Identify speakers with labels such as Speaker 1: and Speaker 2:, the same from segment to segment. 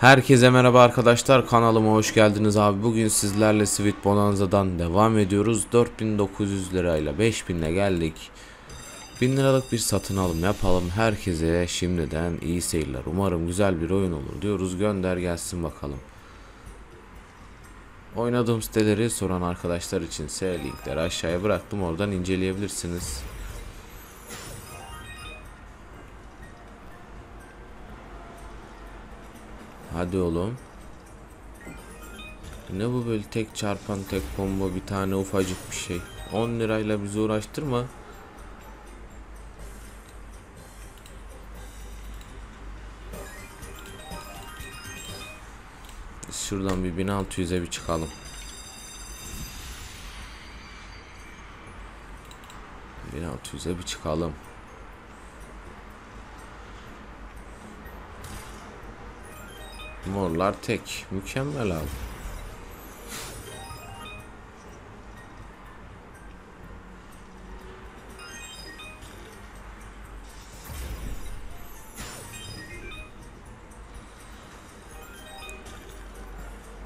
Speaker 1: Herkese merhaba arkadaşlar kanalıma hoş geldiniz abi. Bugün sizlerle Sweet Bonanza'dan devam ediyoruz. 4900 lirayla 5000 ile geldik. 1000 liralık bir satın alım yapalım. Herkese şimdiden iyi seyirler. Umarım güzel bir oyun olur diyoruz. Gönder gelsin bakalım. Oynadığım siteleri soran arkadaşlar için linkleri aşağıya bıraktım. Oradan inceleyebilirsiniz Hadi oğlum. Ne bu böyle tek çarpan tek combo bir tane ufacık bir şey. 10 lirayla bizi uğraştırma. Şuradan bir 1600'e bir çıkalım. Bir 1600'e bir çıkalım. Morlar tek. Mükemmel abi.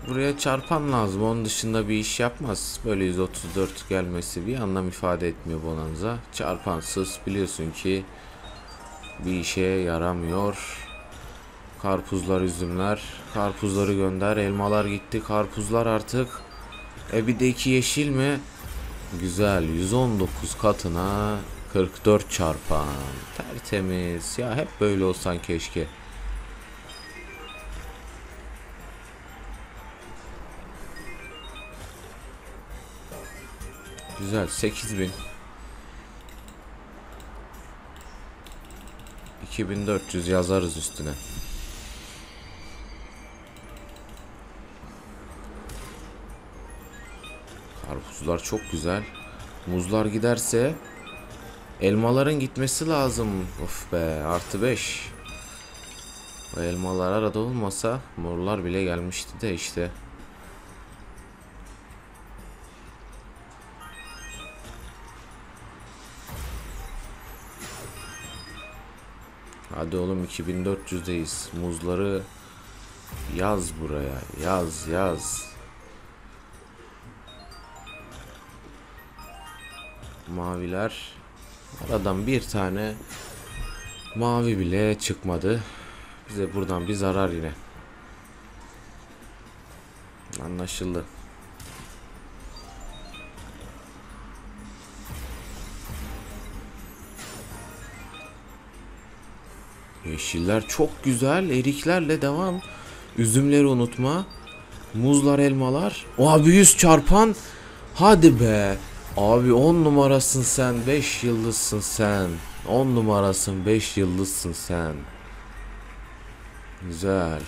Speaker 1: Buraya çarpan lazım. Onun dışında bir iş yapmaz. Böyle 134 gelmesi bir anlam ifade etmiyor Bonanza. Çarpansız biliyorsun ki bir işe yaramıyor. Karpuzlar, üzümler. Karpuzları gönder. Elmalar gitti. Karpuzlar artık. E bir de iki yeşil mi? Güzel. 119 katına 44 çarpan. Tertemiz. Ya hep böyle olsan keşke. Güzel. 8000. 2400 yazarız üstüne. Karpuzlar çok güzel. Muzlar giderse elmaların gitmesi lazım. Of be artı 5. O elmalar arada olmasa morlar bile gelmişti de işte. Hadi oğlum 2400'deyiz. Muzları yaz buraya. Yaz yaz. Maviler. Aradan bir tane mavi bile çıkmadı. Bize buradan bir zarar yine. Anlaşıldı. Yeşiller çok güzel. Eriklerle devam. Üzümleri unutma. Muzlar, elmalar. O abi 100 çarpan. Hadi be. Abi 10 numarasın sen. 5 yıldızsın sen. 10 numarasın. 5 yıldızsın sen. Güzel.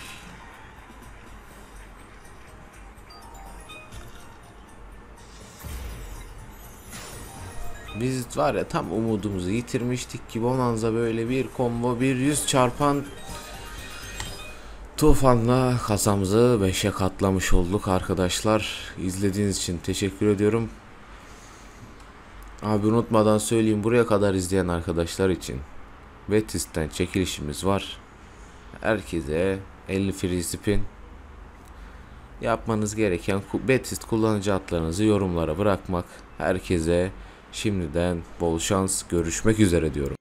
Speaker 1: Biz var ya tam umudumuzu yitirmiştik ki Bonanza böyle bir combo bir yüz çarpan tufanla kasamızı 5'e katlamış olduk arkadaşlar. İzlediğiniz için teşekkür ediyorum. Abi unutmadan söyleyeyim buraya kadar izleyen arkadaşlar için Betis'ten çekilişimiz var. Herkese 50 free spin yapmanız gereken Betis kullanıcı adlarınızı yorumlara bırakmak. Herkese Şimdiden bol şans görüşmek üzere diyorum.